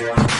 Yeah.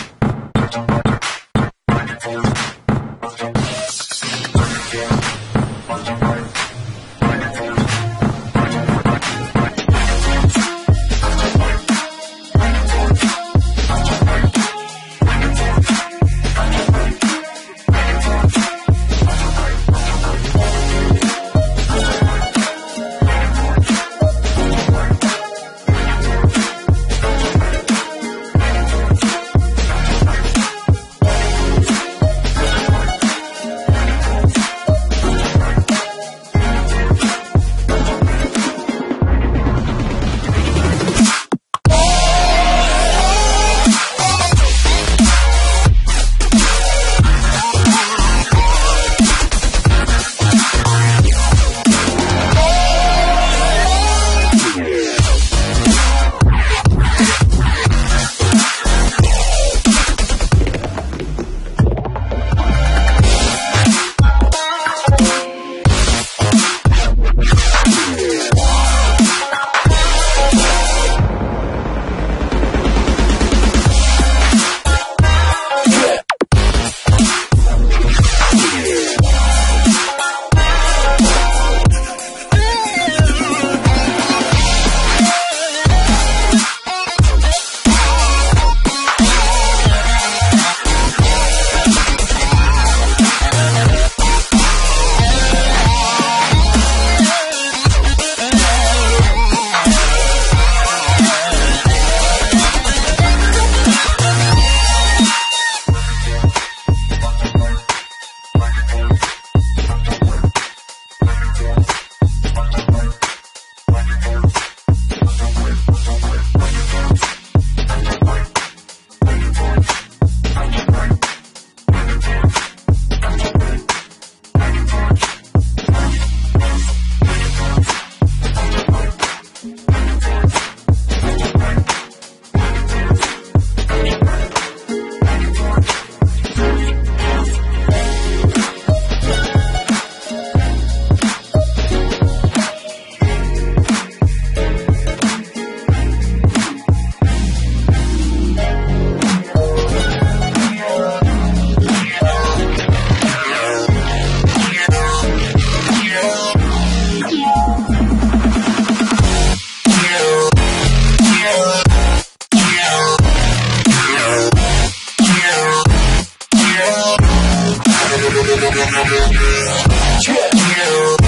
Yeah.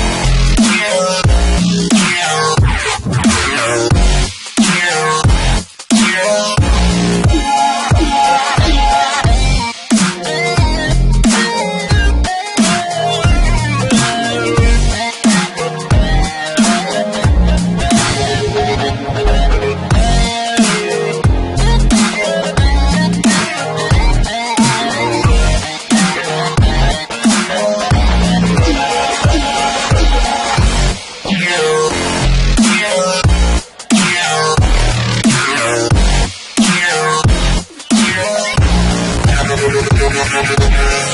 Yeah.